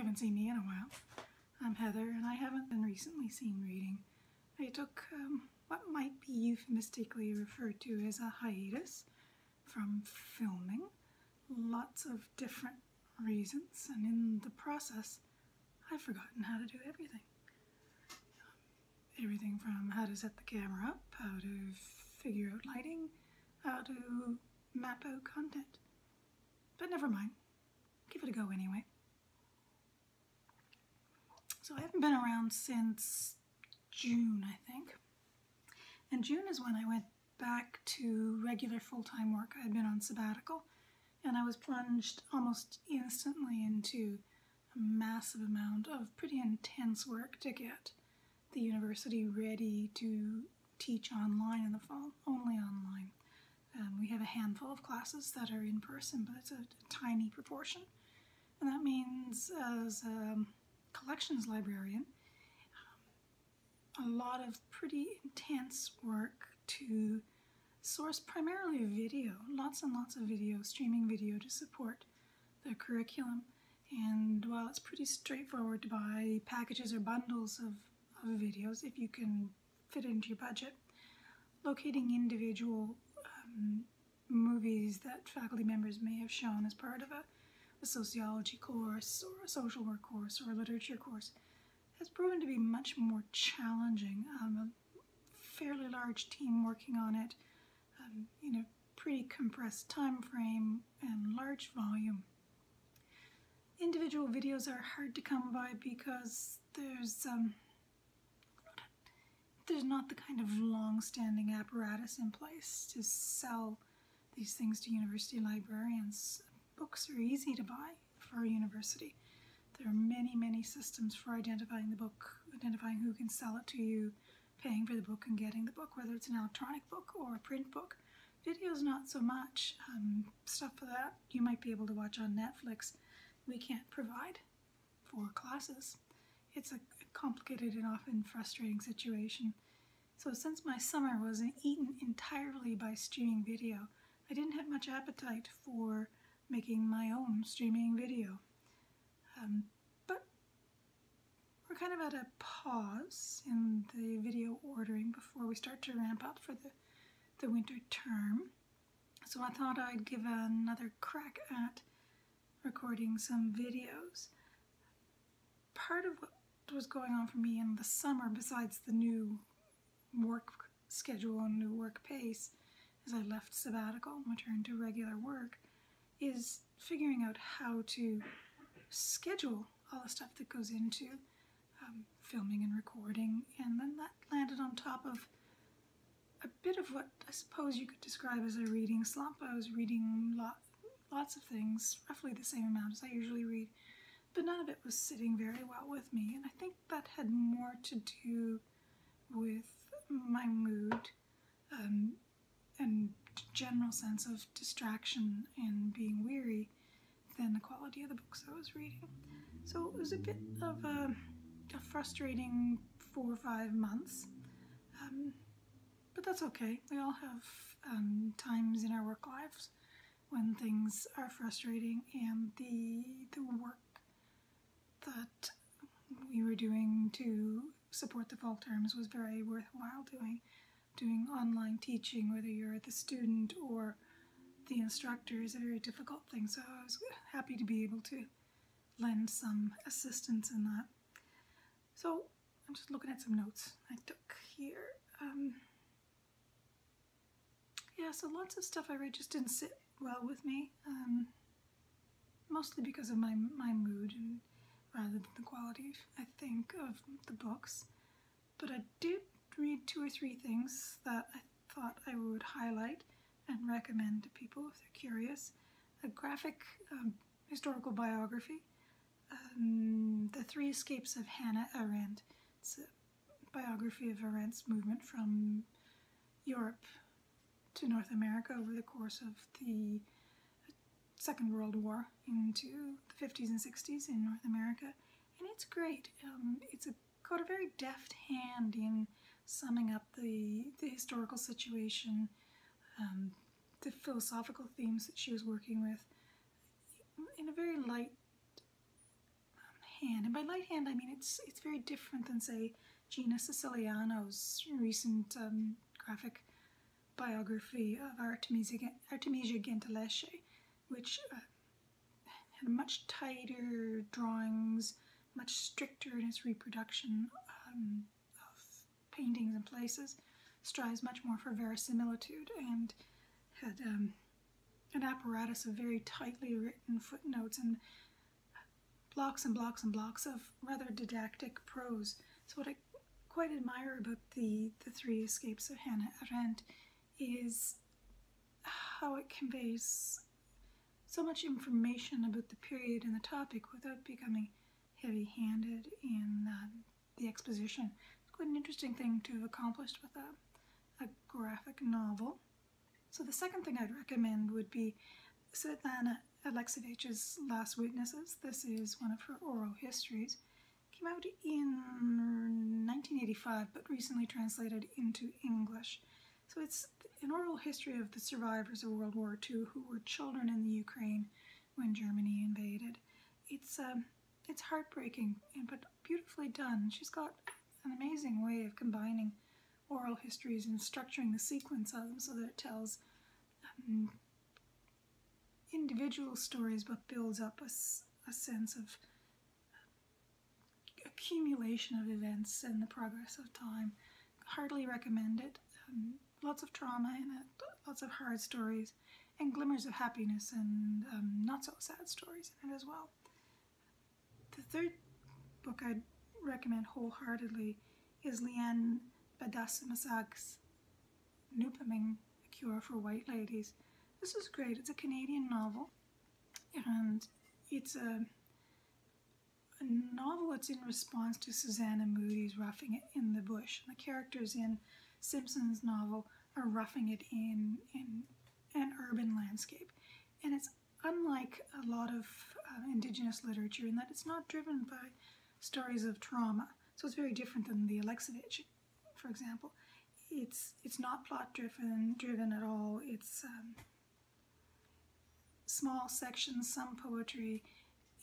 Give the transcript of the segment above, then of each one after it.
you haven't seen me in a while. I'm Heather, and I haven't been recently seen reading. I took um, what might be euphemistically referred to as a hiatus from filming. Lots of different reasons, and in the process, I've forgotten how to do everything. Everything from how to set the camera up, how to figure out lighting, how to map out content. But never mind, give it a go anyway. So I haven't been around since June, I think. And June is when I went back to regular full-time work. I had been on sabbatical and I was plunged almost instantly into a massive amount of pretty intense work to get the university ready to teach online in the fall, only online. Um, we have a handful of classes that are in person, but it's a, a tiny proportion. And that means as a collections librarian, um, a lot of pretty intense work to source primarily video, lots and lots of video, streaming video to support the curriculum. And while it's pretty straightforward to buy packages or bundles of, of videos, if you can fit into your budget, locating individual um, movies that faculty members may have shown as part of a, a sociology course or a social work course or a literature course has proven to be much more challenging. Um, a fairly large team working on it um, in a pretty compressed time frame and large volume. Individual videos are hard to come by because there's um, there's not the kind of long-standing apparatus in place to sell these things to university librarians. Books are easy to buy for a university. There are many, many systems for identifying the book, identifying who can sell it to you, paying for the book and getting the book, whether it's an electronic book or a print book. Videos not so much. Um, stuff that you might be able to watch on Netflix, we can't provide for classes. It's a complicated and often frustrating situation. So since my summer was eaten entirely by streaming video, I didn't have much appetite for making my own streaming video. Um, but we're kind of at a pause in the video ordering before we start to ramp up for the, the winter term. So I thought I'd give another crack at recording some videos. Part of what was going on for me in the summer, besides the new work schedule and new work pace, as I left sabbatical and returned to regular work, is figuring out how to schedule all the stuff that goes into um, filming and recording. And then that landed on top of a bit of what I suppose you could describe as a reading slump. I was reading lot, lots of things, roughly the same amount as I usually read, but none of it was sitting very well with me. And I think that had more to do with my mood um, and general sense of distraction and being weary than the quality of the books I was reading. So it was a bit of a, a frustrating four or five months. Um, but that's okay. We all have um, times in our work lives when things are frustrating and the, the work that we were doing to support the fall terms was very worthwhile doing. Doing online teaching, whether you're the student or the instructor, is a very difficult thing. So I was happy to be able to lend some assistance in that. So I'm just looking at some notes I took here. Um, yeah, so lots of stuff I read just didn't sit well with me, um, mostly because of my, my mood and rather than the quality, I think, of the books. But I did read two or three things that I thought I would highlight and recommend to people if they're curious. A graphic um, historical biography, um, The Three Escapes of Hannah Arendt. It's a biography of Arendt's movement from Europe to North America over the course of the Second World War into the 50s and 60s in North America. And it's great. Um, it's a, got a very deft hand in summing up the, the historical situation, um, the philosophical themes that she was working with in a very light, um, hand. And by light hand, I mean it's it's very different than, say, Gina Siciliano's recent um, graphic biography of Artemisia, Artemisia Gentileschi, which uh, had much tighter drawings, much stricter in its reproduction um, paintings and places, strives much more for verisimilitude, and had um, an apparatus of very tightly written footnotes and blocks and blocks and blocks of rather didactic prose. So what I quite admire about the, the three escapes of Hannah Arendt is how it conveys so much information about the period and the topic without becoming heavy-handed in um, the exposition. Quite an interesting thing to have accomplished with a, a graphic novel. So the second thing I'd recommend would be Svetlana Alexievich's Last Witnesses. This is one of her oral histories. Came out in 1985, but recently translated into English. So it's an oral history of the survivors of World War II who were children in the Ukraine when Germany invaded. It's um, it's heartbreaking, but beautifully done. She's got an amazing way of combining oral histories and structuring the sequence of them so that it tells um, individual stories but builds up a, a sense of accumulation of events and the progress of time. Hardly recommend it. Um, lots of trauma in it, lots of hard stories, and glimmers of happiness and um, not so sad stories in it as well. The third book I'd recommend wholeheartedly is Leanne Betasamosake's Noopiming, A Cure for White Ladies. This is great. It's a Canadian novel, and it's a, a novel that's in response to Susanna Moodie's Roughing It in the Bush. And the characters in Simpson's novel are roughing it in, in an urban landscape. And it's unlike a lot of uh, Indigenous literature in that it's not driven by stories of trauma. So it's very different than the Alexievich, for example. It's it's not plot driven driven at all. It's um, small sections, some poetry,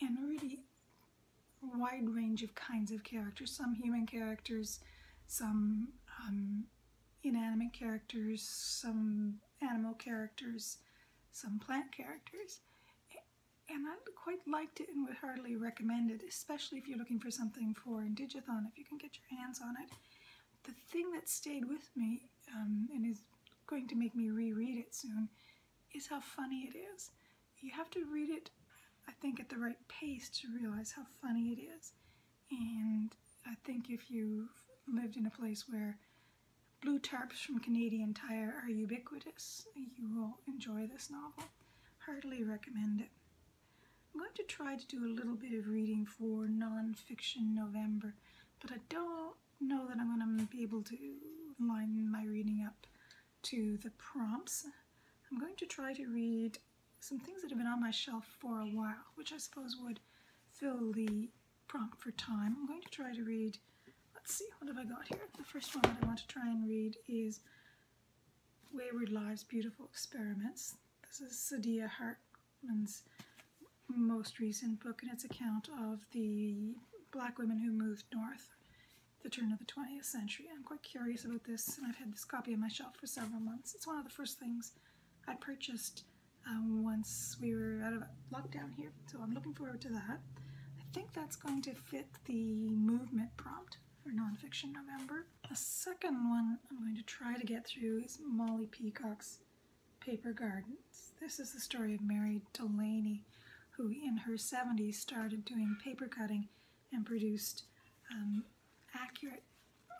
and a really wide range of kinds of characters. Some human characters, some um, inanimate characters, some animal characters, some plant characters. And I quite liked it and would heartily recommend it, especially if you're looking for something for Indigathon, if you can get your hands on it. The thing that stayed with me um, and is going to make me reread it soon is how funny it is. You have to read it, I think, at the right pace to realize how funny it is. And I think if you've lived in a place where Blue tarps from Canadian Tire are ubiquitous. You will enjoy this novel. Heartily recommend it. I'm going to try to do a little bit of reading for nonfiction November, but I don't know that I'm going to be able to line my reading up to the prompts. I'm going to try to read some things that have been on my shelf for a while, which I suppose would fill the prompt for time. I'm going to try to read let's see, what have I got here? The first one that I want to try and read is Wayward Lives, Beautiful Experiments. This is Saidiya Hartman's most recent book and its account of the black women who moved north the turn of the 20th century. I'm quite curious about this and I've had this copy on my shelf for several months. It's one of the first things I purchased um, once we were out of lockdown here, so I'm looking forward to that. I think that's going to fit the movement prompt for nonfiction November. The second one I'm going to try to get through is Molly Peacock's Paper Gardens. This is the story of Mary Delany, who in her 70s started doing paper cutting and produced um, accurate,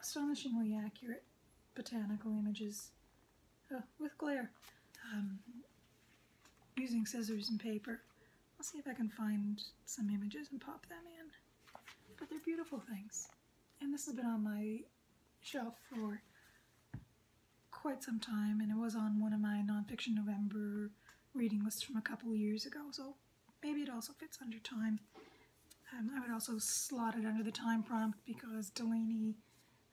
astonishingly accurate botanical images uh, with glare um, using scissors and paper. I'll see if I can find some images and pop them in. But they're beautiful things and this has been on my shelf for quite some time, and it was on one of my nonfiction November reading lists from a couple years ago, so maybe it also fits under time. Um, I would also slot it under the time prompt because Delany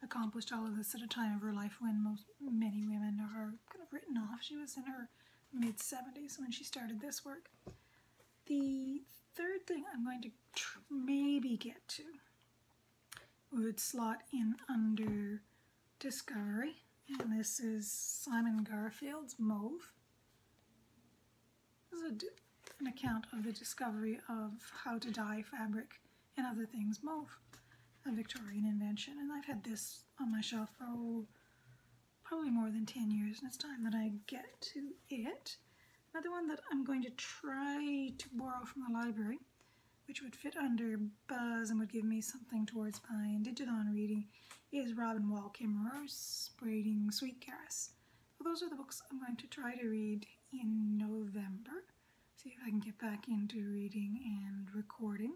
accomplished all of this at a time of her life when most many women are kind of written off. She was in her mid 70s when she started this work. The third thing I'm going to maybe get to would slot in under Discovery. And this is Simon Garfield's Mauve. This is an account of the discovery of how to dye fabric and other things mauve, a Victorian invention. And I've had this on my shelf for oh, probably more than 10 years, and it's time that I get to it. Another one that I'm going to try to borrow from the library, which would fit under Buzz and would give me something towards my Indigathon reading, is Robin Wall Kimmerer's Braiding Sweetgrass. So those are the books I'm going to try to read in November. See if I can get back into reading and recording.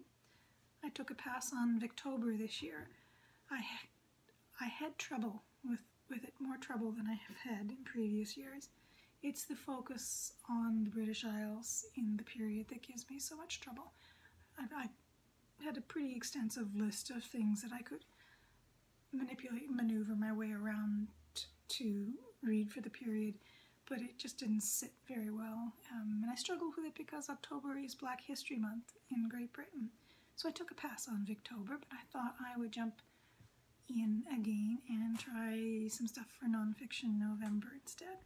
I took a pass on Victober this year. I, I had trouble with, with it, more trouble than I have had in previous years. It's the focus on the British Isles in the period that gives me so much trouble. I, I had a pretty extensive list of things that I could manipulate, maneuver my way around to read for the period, but it just didn't sit very well. Um, and I struggled with it because October is Black History Month in Great Britain. So I took a pass on Victober, but I thought I would jump in again and try some stuff for nonfiction November instead.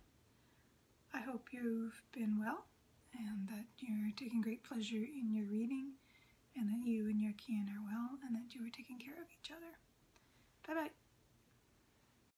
I hope you've been well and that you're taking great pleasure in your reading and that you and your kin are well and that you are taking care of each other. Bye bye.